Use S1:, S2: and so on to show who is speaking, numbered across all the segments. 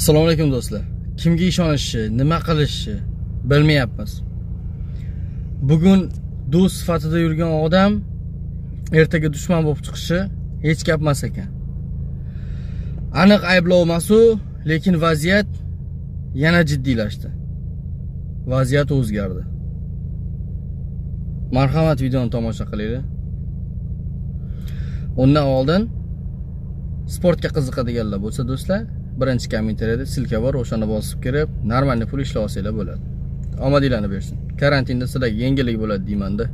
S1: assalomu alaykum do'stlar. Kimga ishonishni nima qilishni bilmayapmiz. Bugun do'st sifatida yurgan odam ertaga dushman bo'lib chiqishi hech gap emas ekan. Aniq ayblov emasu lekin vaziyat yana jiddiylashdi. Vaziyat o'zgardi. Marhamat videoni tomosha qilinglar. Undan oldin sportga qiziqadiganlar bo'lsa do'stlar birinchi kommentariyada silka bor o'shani bosib kirib нормальный pul ishlab olsanglar bo'ladi. Omadinglarni bersin. Karantinda sizlarga yengillik bo'ladi deymanda.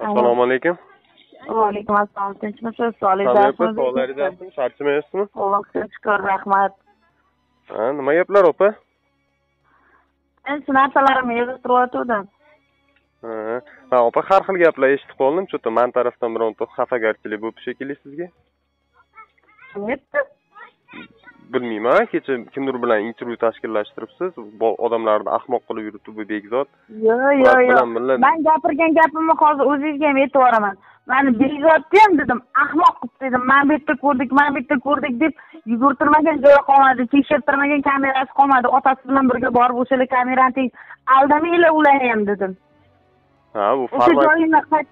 S2: Assalomu alaykum.
S3: Vaalaykum assalom tinchmisiz sog'liklaringiz
S2: sog'laringizmi charchamayapsizmi
S3: allohga shukur rahmat.
S2: Ha nima gaplar opa?
S3: Shu narsalarimni yig'ishtiryotgandim
S2: ha ha opa har xil gaplar eshitib qoldim. Что то man tarafdan bironta xafagarchilik bo'libdi shekilli sizga.
S3: Kim aytdi
S2: bilmayman. Kecha kimdir bilan intervyu tashkillashtiribsiz. Odamlarni ahmoq qilib yuribdi bu bekzod
S3: yo'q yo'q yo'q man gapirgan gapimni hozir o'zingizga ham aytib yuboraman. Mani bezodni ham dedim ahmoq qilib dedim. Mana bu yerda ko'rdik mana bu yerda ko'rdik deb yugurtirmagan joyi qolmadi tekshirtirmagan kamerasi qolmadi. Otasi bilan birga borib o'shalar kamerani aldamanglar ularni ham dedim.
S2: Ha bu
S3: o'sha joyini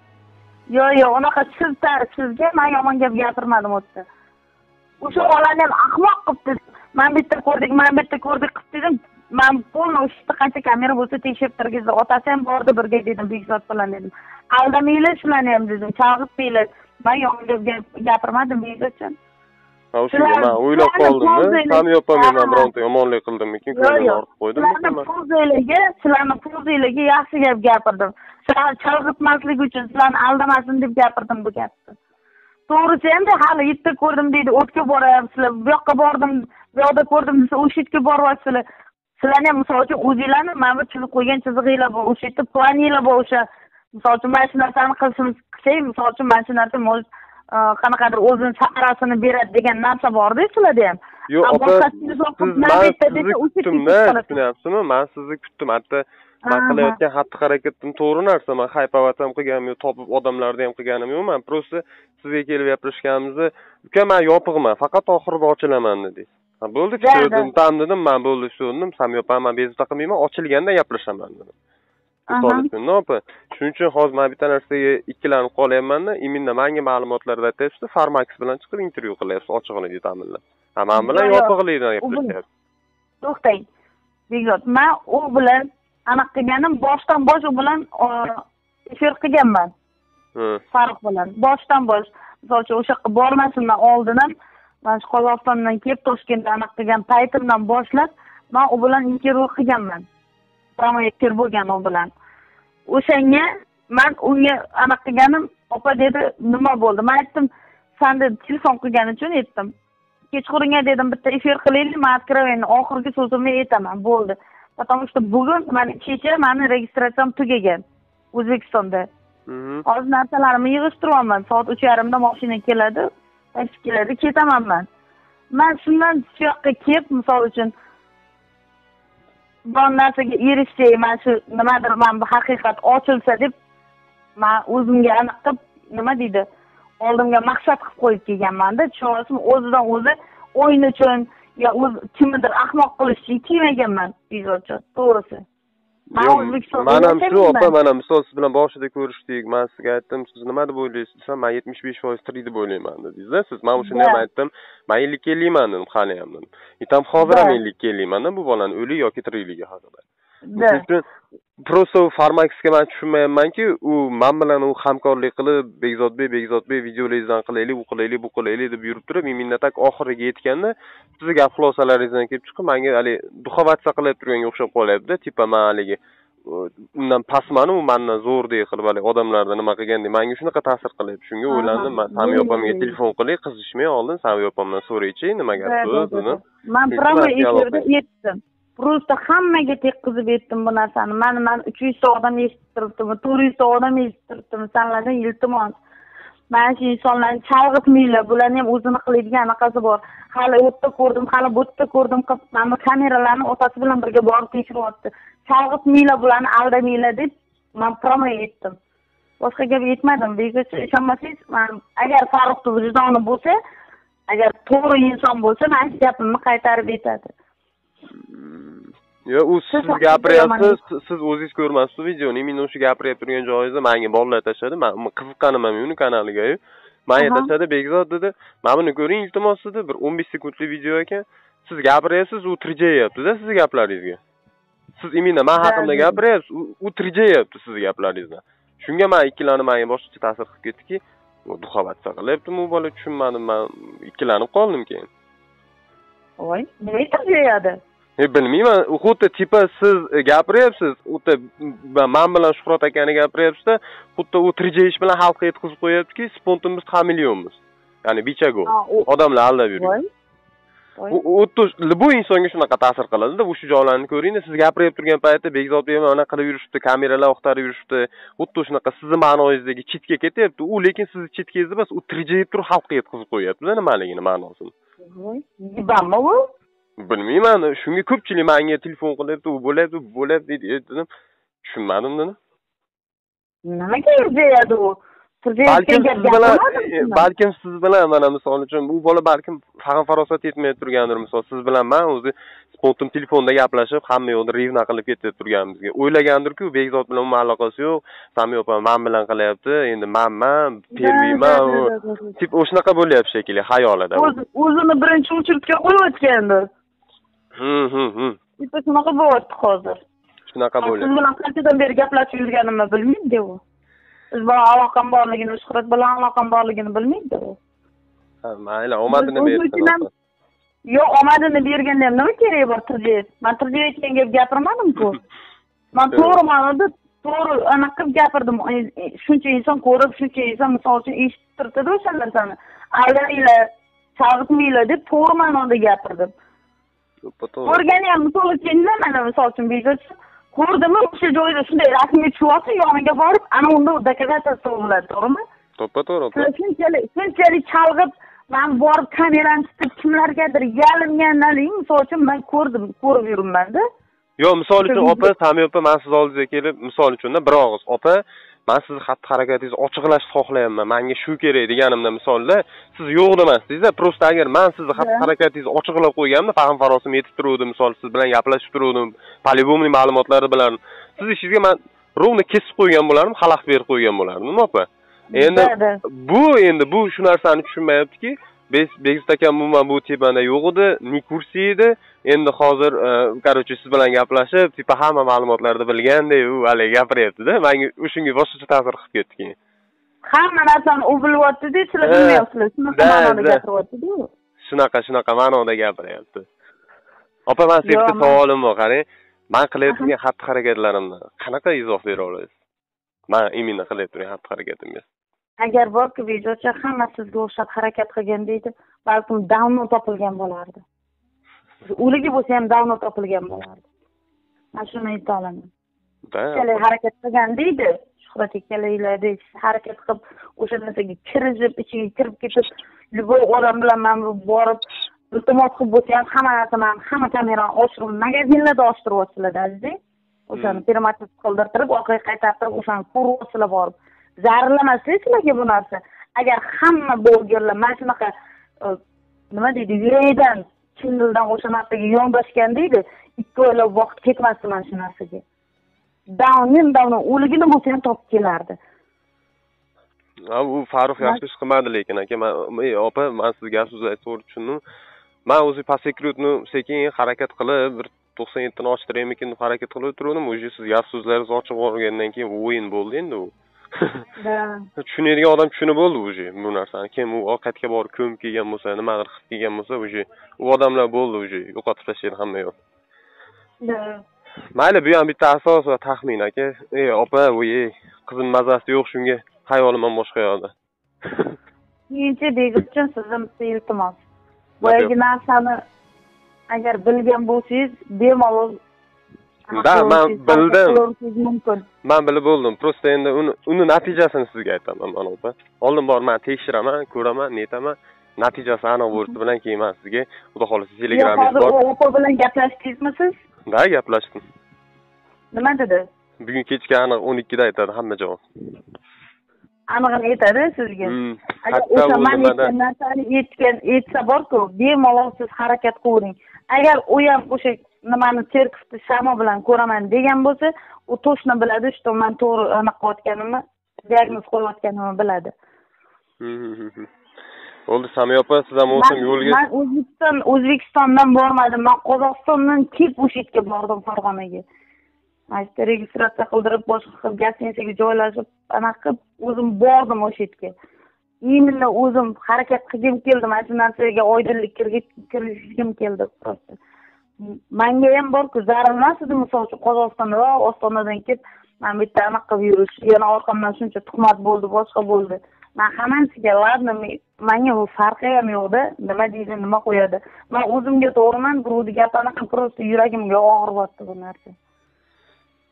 S3: yo'q yo'q unaqa siz sizga man yomon gap gapirmadim u yerda o'sha bolani ham ahmoq qilibdi mana bu yerda ko'rdik mana bu yerda ko'rdik qilib dedim man полный o'sha yerda qancha kamera bo'lsa tekshirib turgizdi otasi ham bordi birga dedim bekzod bilan dedim aldamanglar shularni ham dedim chalg'itmanglar man gap- gapirmadim bekzodjon
S2: ha o'shanga man o'ylab qoldimda sami opa men bironta yomonlik qildimmikin ko'nglimni og'ritib qo'ydimmikin
S3: sizlarni
S2: man
S3: pulzanglarga sizlarni yaxshi gap gapirdim sizlarni chalg'itmaslik uchun sizlarni aldamasin deb gapirdim bu gapni to'g'risi endi hali yerda ko'rdim deydi o'tga boryapsizlar bu yoqqa bordim bu yoqda ko'rdim desa o'sha yerga boryapsizlar sizlarni ham misol uchun o'zinglarni mana bir chizib qo'ygan chizig'inglar bor o'sha yerda planinglar bor o'sha misol uchun mana shu narsani qilishimiz qilsak misol uchun mana shu narsa может qanaqadir o'zini samarasini beradi degan narsa borda sizlarda ham.
S2: Yo'q opa man sizni
S3: qilib-
S2: tushunyapsizmi man sizni kutdim hatto man qilayotgan xatti harakatim to'g'ri narsa man haypovat ham qilganim yo'q topib odamlarni ham qilganim yo'q man просто sizga kelib gapirishganimizda uka man yopiqman faqat oxirida ochilaman dedingiz bo'ldi tushundim tam dedim man bo'ldi tushundim sami opa man bezovta qilmayman ochilganda gaplashaman dedim misol uchun opa shuning uchun hozir man bitta narsaga ikkilanib qolyapmanda именно manga ma'lumotlarda aytyapsiz farmax bilan chiqib intervyu qilyapsiz ochiqlikni ta'minlab man bilan yopiqlikdan gaplashyapsiz
S3: to'xtang bekzod man u bilan anaqa qilganim boshdan bosh u bilan efir qilganman. Farq bilan. Boshdan bosh. Misol uchun o'sha yoqqa bormasimdan oldin ham mana shu qozog'istondan kelib toshkentda anaqa qilgan paytimdan boshlab man u bilan intervyu qilganman. Efir bo'lgan u bilan. O'shanga man unga anaqa qilganim opa dedi nima bo'ldi? Man aytdim san dedi telefon qilgani uchun aytdim. Kechqurunga dedim bitta efir qilaylik man откровенно oxirgi so'zimni aytaman. Bo'ldi потому что bugun mana kecha mani registratsiyam tugagan o'zbekistonda.
S2: Mhm.
S3: hozir narsalarimni yig'ishtiryapman. Soat uch yarimda moshina keladi taksi keladi ketaman man man shundan shu yoqqa kelib misol uchun biron narsaga erishsak mana shu nimadir mana bu haqiqat ochilsa deb man o'zimga aniq qilib nima deydi oldimga maqsad qilib qo'yib kelganmanda tushunyapsizmi o'zidan o'zi o'yin uchun yo o'zi kimnidir ahmoq qilish uchun kelmaganman bezodjon to'g'risi. Man
S2: man ham shu opa mana misol siz bilan boshida ko'rishdik. Man sizga aytdim siz nima deb o'ylaysiz? Desam man yetmish besh foiz tirik deb o'ylayman dedingizda siz man o'shanda ham aytdim. Man ellikka ellikman dedim hali ham dedim. Aytam hozir ham ellikka ellikmanda bu bolani o'lik yoki tirikligi haqida. Shuning uchun просто farmaxga man tushunmayapmanki u man bilan u hamkorlik qilib bekzodbek bekzodbek videolaringizdan qilaylik u qilaylik bu qilaylik deb yurib turib именно так oxiriga yetganda sizni gap xulosalaringizdan kelib chiqib manga haligi duxovatsa qilib turganga o'xshab qolyaptida типа man haligi undan pastmanu u mandan zo'rdek qilib haligi odamlarni nima qilgandek manga shunaqa ta'sir qilyapti. Shunga o'ylandim man sami opamga telefon qilay qizishmay oldin sami opamdan so'raychi nima gap bu buni.
S3: man
S2: aloqa
S3: efirda aytdim просто hammaga tekkizib aytdim bu narsani. Mani man uch yuzta odam eshitib turibdimi to'rt yuzta odam eshitib turibdimi sanlardan iltimos. Mana shu insonlarni chalg'itmanglar bularni ham o'zini qiladigan anaqasi bor. Hali u yerda ko'rdim hali bu yerda ko'rdim qilib mana bu kameralarni otasi bilan birga borib tekshiryapti chalg'itmanglar bularni aldamanglar deb man promo aytdim boshqa gap aytmadim bekorchi ishonmasangiz man agar farruhni vijdoni bo'lsa agar to'g'ri inson bo'lsa mana shu gapimni qaytarib aytadi
S2: yo u siz gapiryapsiz siz o'zingiz ko'rmabsiz videoni imенно o'sha gapirib turgan joyingizda manga bolalar tashladi. Man qiziqqanim ham uni kanaligayu manga tashladi bekzod dedi. Mana buni ko'ring iltimos dedi. Bir o'n besh sekundlik video ekan. Siz gapiryapsiz u tirjayaptida sizni gaplaringizga. Siz именно man haqimda gapiryapsiz u- u tirjayapti sizni gaplaringizdan shunga man ikkilanib manga boshqacha ta'sir qilib ketdiki duxovatsa qilyaptimi u bola tushunmadim. Man ikkilanib qoldim keyin.
S3: Voy nima tirjayadi
S2: e bilmayman. U xuddi tipa siz gapiryapsiz. M- man bilan shuhrat akani gapiryapsizda xuddi u tirjayish bilan xalqqa yetkazib qo'yyaptiki spontanimiz ha millionmiz ya'ni bichago odamlar aldab yurgan. Xuddi bu insonga shunaqa ta'sir qiladida shu joylarni ko'ringda siz gapirib turgan paytda bekzodbek mana bunaqa qilib yurishibdi kameralar oqtarib yurishibdi xuddi shunaqa sizni ma'noyingizdagi chitga ketyapti. U lekin sizni chitkangizda emas u tirjayib turib xalqqa yetkazib qo'yyaptida nimaligini ma'nosini?
S3: Yibanmi u
S2: bilmayman shunga ko'pchilik manga telefon qilyapti u bo'lyapti bu bo'lyapti deydi E, dedim tushunmadim dedim
S3: nimaga tirjayadi u?
S2: Balkim siz bilan e, balkim siz bilan mana misol uchun bu bola balkim fahm farosat yetmay turgandir misol siz bilan man o'zi spontan telefonda gaplashib hamma yoqda rivna qilib ketib turganimizga o'ylagandirku bekzod bilan umuman aloqasi yo'q sami opa man bilan qilyapti endi manman первыйman tip o'shanaqa bo'lyapti shekilli xayolida
S3: o'zini birinchi uchirtga qo'yayotgandi Tipa shunaqa bo'lyapti hozir
S2: shunaqa
S3: siz
S2: bo'lyapti
S3: bilan qanchadan beri gaplashib yurganimni bilmaydi u siz bilan aloqam borligini shuhrat bilan aloqam borligini bilmaydi u
S2: Ha, mayli omadini bersin
S3: yo'q omadini berganda ham nima keragi bor tirjayib man tirjayotgan gap gapirmadimku man to'g'ri ma'noda to'g'ri anaqa qilib gapirdim shuncha inson ko'rib shuncha inson misol uchun eshitib turibdida o'sha narsani aldamanglar chalg'itmanglar deb to'g'ri ma'noda gapirdim
S2: To'ppa-to'g'ri.
S3: ko'rgani ham uchun mana misol uchun bekor ko'rdimi o'sha joyda shunday rasmga tushyapti yoniga borib ana unda doказательство bo'ladi to'g'rimi
S2: to'ppa-to'g'ri opa.
S3: Siz shunchalik shunchalik chalg'ib man borib kamerani tutib kimlargadir yalingandan misol uchun man ko'rdim ko'rib yuribmanda
S2: yo misol uchun opa sami opa man siz oldingizga kelib misol uchunda bir og'iz opa man sizni xatti harakatingizni ochiqlashni xohlayapman. Manga shu kerak deganimda misolda siz yo'q demasdingizda просто agar man sizni xatti harakatingizni ochiqlab qo'yganimda fahm farosim yetib turuvdi misol siz bilan gaplashib turuvdim полюбомный ma'lumotlari bilan. Siz ishingizga man ровно kesib qo'ygan bo'lardim xalaqit berib qo'ygan bo'lardim opa endi bu endi bu shu narsani tushunmayaptiki Bek- bekzod akam umuman bu temada yo'q edi не kursi edi endi hozir короче siz bilan gaplashib tipa hamma ma'lumotlarni bilgandek u haligi gapiryaptida. Manga o'shanga boshqacha ta'sir qilib ketdi keyin.
S3: Hamma narsani u bilyaptida sizlar
S2: Ha,
S3: bilmayapsizlar. Shunaqa
S2: da,
S3: ma'noda
S2: da.
S3: gapiryaptida u.
S2: Shunaqa shunaqa ma'noda gapiryapti. Opa man sizga bitta savolim bor qarang man qilayotgan xatti harakatlarimni qanaqa izoh bera olasiz? Man именно qilayotgan turgan xatti harakatimga.
S3: Agar borki bejo'cha hamma sizga o'xshab harakat qilgan deydi balkim davno topilgan bo'lardi o'ligi bo'lsa ham davno topilgan bo'lardi. Man shuni ayta olaman.
S2: Da,
S3: ikkalay harakat qilgan deydi. Shuhrat ikkalanglardek harakat qilib o'sha narsaga kirishib ichiga kirib ketib любой odam bilan man borib iltimos qilib bo'lsa ham hamma narsa man hamma kamerani ochirib magazinlarda ochtiryapsizlarda azizing o'shani
S2: Hmm.
S3: перемотать qildirtirib orqaga qaytartirib o'shani ko'ryapsizlar borib. Zararlamaslik sizlarga bu narsa. Agar hamma blogerlar mana shunaqa e, nima deydi yuragidan chin dildan o'sha narsaga yondashgan deydi. Ikki oylab vaqt ketmasdi mana shu narsaga. Davnim davno o'ligini bo'lsa ham topib kelardi.
S2: Ha u farruh yaxshi ish qilmadi lekin aka man ey, opa man sizga so'zni to'g'ri tushundim. Man o'zi секретnu sekin harakat qilib bir to'qson yettini ochtiraymikin deb harakat qilib o'tirgandim уже siz gap so'zlaringizni ochib yuborgandan keyin o'yin bo'ldi endi u tushunadigan odam tushunib bo'ldi уже bu narsani. Kim u orqatga borib ko'mib kelgan bo'lsa nimadir qilib kelgan bo'lsa уже u odamlar bo'ldi уже yo'qotib tashlaydi hamma yoq. Mayli bu ham bitta asos va taxmin aka. Ey opa voy qizim mazasi yo'q shunga. Hayolim ham boshqa yoqda.
S3: Keyinchi begim uchun sizdan bitta iltimos. Boyagi narsani agar bilgan bo'lsangiz bemalol
S2: Da, man bildim. man bilib bo'ldim. Просто endi uni uni natijasini sizga aytaman man opa oldin borib man tekshiraman ko'raman netaman. Natijasi aniq bo'lishi bilan keyin man sizga. Xudo xohlasa
S3: hozir
S2: bor.
S3: opa bilan gaplashdingizmi siz?
S2: Da gaplashdim.
S3: Nima dedi?
S2: Bugun kechga aniq o'n ikkida aytadi hamma javob
S3: anig'ini aytadi sizga.
S2: Hmm,
S3: agar o'sha man aytgan narsani aytgan aytsa borku bemalol siz harakat qilavering agar u ham o'sha nimani cherkovni shama bilan ko'raman degan bo'lsa u точно biladi что man to'g'ri anaqa qilayotganimni diagnoz qo'yayotganimni biladi.
S2: Bo'ldi samiya opa siz ham
S3: man
S2: yo'lga
S3: man o'zbekiston o'zbekistondan bormadim. Man qozog'istondan kelib o'sha yerga bordim farg'onaga. Mana shu yerda registratsiya qildirib boshqa qilib gостиницаga joylashib anaqa qilib o'zim bordim o'sha yerga именно o'zim harakat qilgim keldi mana shu narsaga oydinlik kiritgim keldi. просто manga ham borku zarur emas edi misol uchun qozog'istonda. Va ostonadan kelib bu yerda anaqa qilib yurish yana orqamdan shuncha tuhmat bo'ldi boshqa bo'ldi. Man hammasiga ладно manga bu farqi ham yo'qda nima deydi nima qo'yadi. Man o'zimga to'g'riman birovni gapi anaqa просто yuragimga og'riryapti bu narsa.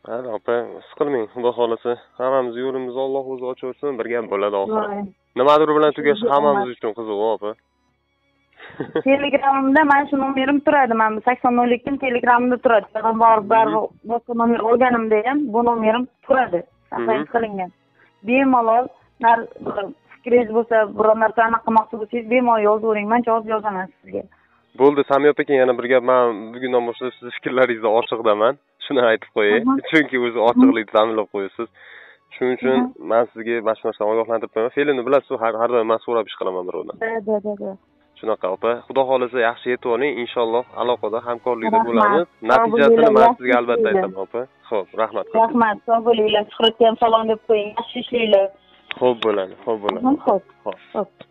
S2: Mayli opa his qilmang xudo xohlasa hammamiz yo'limizni olloh o'zi ochaversin bir gap bo'ladi oxiri. Nimadir bilan tugashi hammamiz uchun qiziq opa
S3: telegramimda mana shu nomerim turadi. Mana bu sakson nol ikki telegramimda turadi borib baribir boshqa nomer olganimda ham bu nomerim turadi. Saqlanib qilingan. Bemalol fikringiz bo'lsa biror narsa anaqa qilmoqchi bo'lsangiz bemalol yozavering man javob yozaman sizga.
S2: Bo'ldi samiya opa keyin yana bir gap man bugundan boshlab sizni fikrlaringizga ochiqdaman. Shuni aytib qo'yay. Chunki o'zi ochiqlikni ta'minlab qo'yasiz. Shuning uchun man sizga mana shu narsadan ogohlantirib qo'yaman fe'lini bilasiz har har doim man so'rab ish qilaman birovdan.
S3: Da da da da
S2: shunaqa opa. Xudo xohlasa yaxshi yetib oling. Inshaalloh aloqada hamkorlikda bo'lamiz. Natijasini man sizga albatta aytaman opa. Ho'p rahmat
S3: rahmat. Sog' bo'linglar. Shuhratga ham salom deb qo'ying. Yaxshi ishlanglar
S2: ho'p bo'ladi ho'p bo'ladi. Ho'p
S3: ho'p